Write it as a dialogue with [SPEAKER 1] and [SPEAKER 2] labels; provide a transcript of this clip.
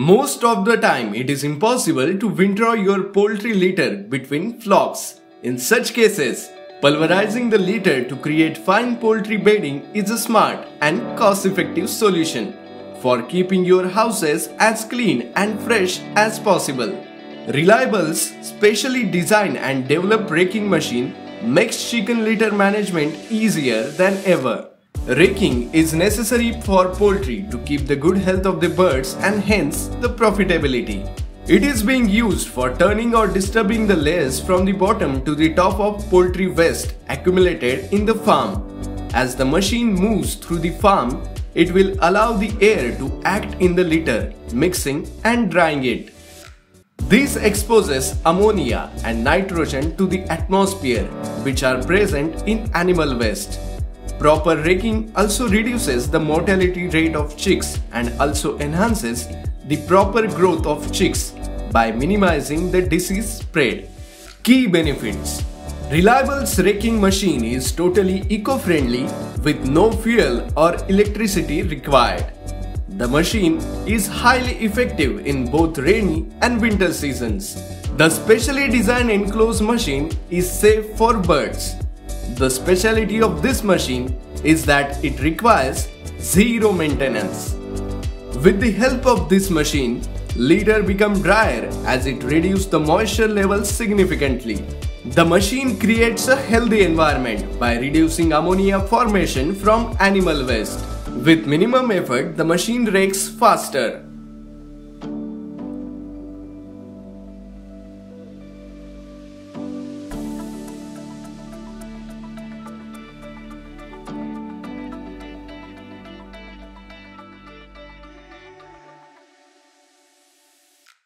[SPEAKER 1] Most of the time, it is impossible to windrow your poultry litter between flocks. In such cases, pulverizing the litter to create fine poultry bedding is a smart and cost-effective solution for keeping your houses as clean and fresh as possible. Reliable's specially designed and developed raking machine makes chicken litter management easier than ever. Raking is necessary for poultry to keep the good health of the birds and hence the profitability. It is being used for turning or disturbing the layers from the bottom to the top of poultry waste accumulated in the farm. As the machine moves through the farm, it will allow the air to act in the litter, mixing and drying it. This exposes ammonia and nitrogen to the atmosphere which are present in animal waste. Proper raking also reduces the mortality rate of chicks and also enhances the proper growth of chicks by minimizing the disease spread. Key benefits Reliable's raking machine is totally eco-friendly with no fuel or electricity required. The machine is highly effective in both rainy and winter seasons. The specially designed enclosed machine is safe for birds. The speciality of this machine is that it requires zero maintenance. With the help of this machine, litter become drier as it reduces the moisture levels significantly. The machine creates a healthy environment by reducing ammonia formation from animal waste. With minimum effort, the machine rakes faster